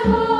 Oh